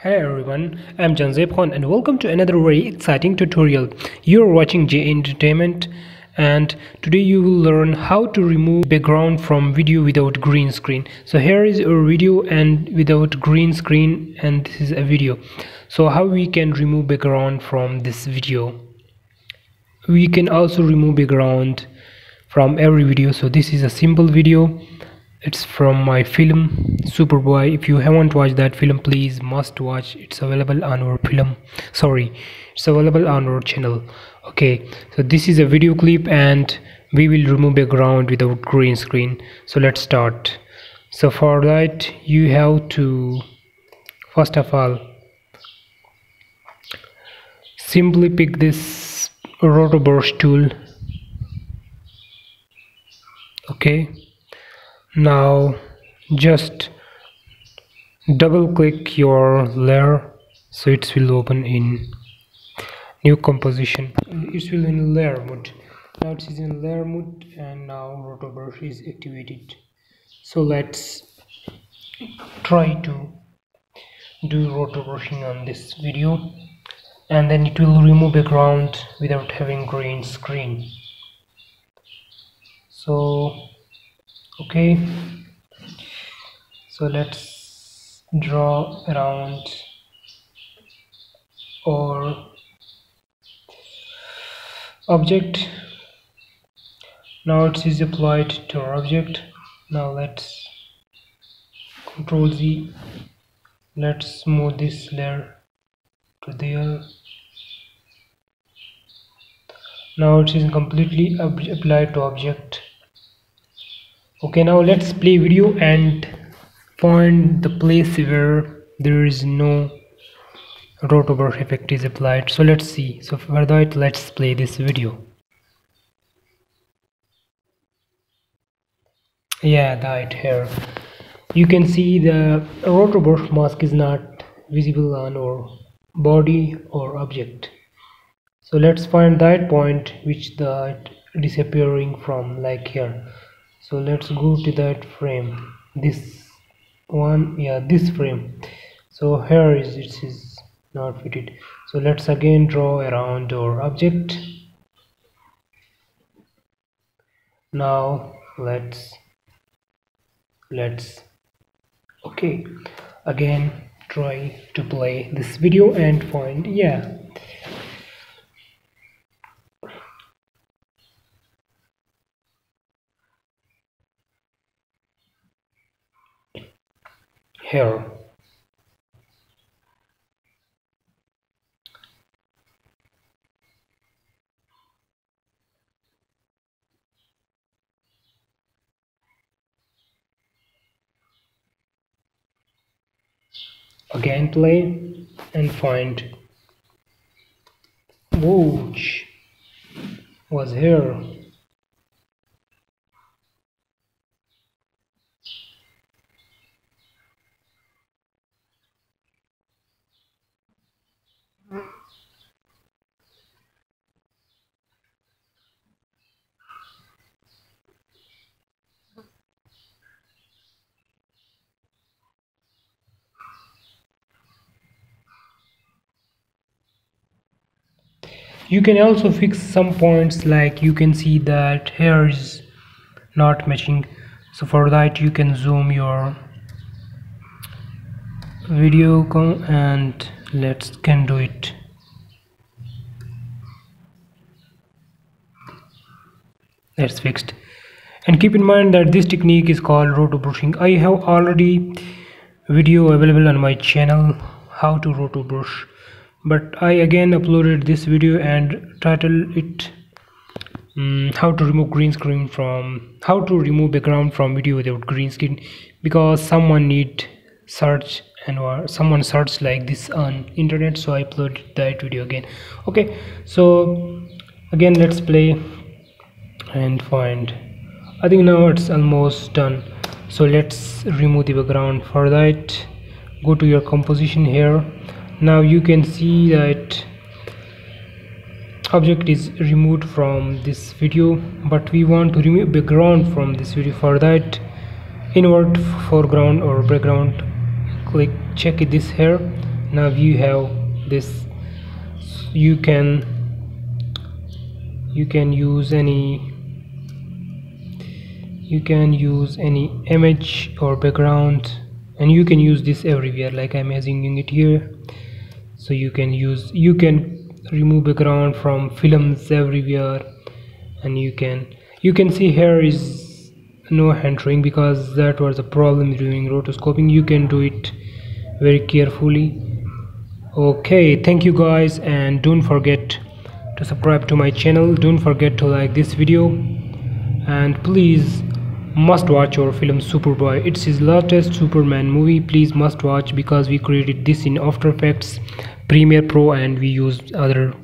Hello everyone, I'm Janzeb Khan and welcome to another very exciting tutorial. You're watching JA Entertainment and today you will learn how to remove background from video without green screen. So here is a video and without green screen and this is a video. So how we can remove background from this video. We can also remove background from every video. So this is a simple video it's from my film superboy. If you haven't watched that film please must watch. It's available on our film sorry it's available on our channel. Okay so this is a video clip and we will remove background without green screen. So let's start. So for that you have to first of all simply pick this roto brush tool. Okay now just double click your layer so it will open in new composition. It will in layer mode. Now it is in layer mode and now rotobrush is activated. So let's try to do roto brushing on this video and then it will remove background without having green screen. So okay. So let's draw around or object. Now it is applied to our object. Now let's control Z. Let's move this layer to there. Now it is completely applied to object okay now let's play video and find the place where there is no rotobrush effect is applied. So let's see. So for that let's play this video. Yeah that here. You can see the roto brush mask is not visible on our body or object. So let's find that point which the disappearing from like here so let's go to that frame. This one yeah this frame. So here is it is not fitted. So let's again draw around our object. Now let's let's okay. Again try to play this video and find yeah here again play and find which was here you can also fix some points like you can see that here is not matching. So for that you can zoom your video and let's can do it. That's fixed. And keep in mind that this technique is called roto brushing. I have already video available on my channel how to roto brush but I again uploaded this video and titled it um, how to remove green screen from how to remove background from video without green screen because someone need search and or someone search like this on internet so I uploaded that video again. Okay so again let's play and find. I think now it's almost done. So let's remove the background for that. Go to your composition here now you can see that object is removed from this video but we want to remove background from this video. For that invert foreground or background. Click check this here. Now you have this. You can you can use any you can use any image or background and you can use this everywhere like I'm using it here. So you can use you can remove background from films everywhere. And you can you can see here is no entering because that was a problem during rotoscoping. You can do it very carefully. Okay thank you guys and don't forget to subscribe to my channel. Don't forget to like this video. And please must watch our film superboy. It's his latest superman movie. Please must watch because we created this in after effects premiere pro and we used other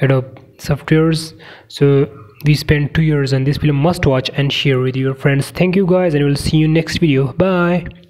adobe softwares. So we spent two years on this film. Must watch and share with your friends. Thank you guys and we'll see you next video. Bye